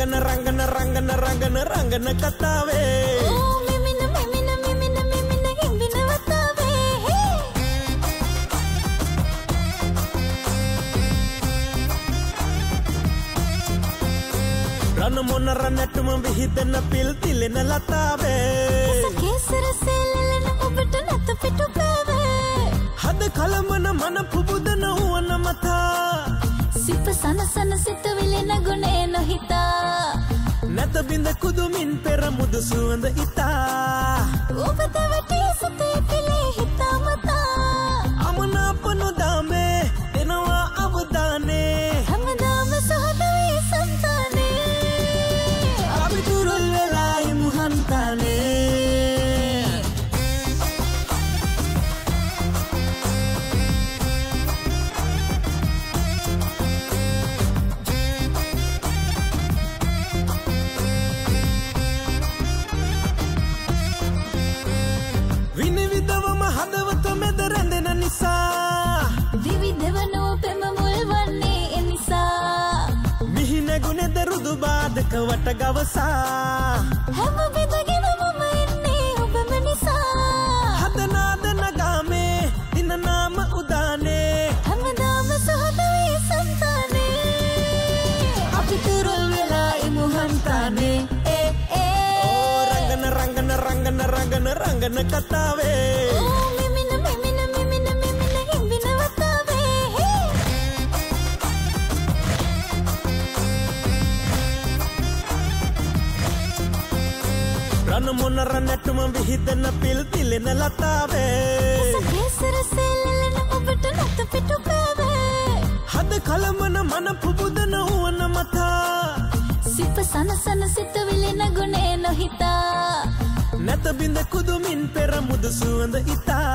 රංගන රංගන රංගන රංගන රංගන කතාවේ ඕ මෙමින මෙමින මෙමින මෙමින හිම්බින වතාවේ හේ රන මොනර නැටුම විහිදෙන පිල් තිලෙන ලතාවේ කේසර සෙල්ලෙන ඔබට නැත පිටු පෑවේ හද කලමන මන පුබුදන වුවන මතා සිප සනසන සිතවිලි නගුණේ නොහිතා නැත බිඳ කුදුමින් පෙර මුදු සුවඳ ඉතා බාධක වට ගවසා. හැම බෙදගෙන මම එන්නේ ඔබම නිසා හදනාද නගාමේ දිනනාම උදානේ. හැමදාම සහදවේ සන්තානේ. අපි තුරුල් වෙලා ඉමුහන්තානේ ඒ ඒ. ඕ රංගන රංගන රංගන රංගන රංගන කතාවේ රන මොනර නැටුම විහිදෙන පිල් තිලෙන ලතාවේ. කේසර සෙල්ලෙන ඔබට නැත පිටු පෑවේ හද කලමන මන පුබුදන වුවන මතා. සිප සනසන සිතවිලි නගුණේ නොහිතා. නැත බිඳ කුදුමින් පෙර මුදු සුවඳ ඉතා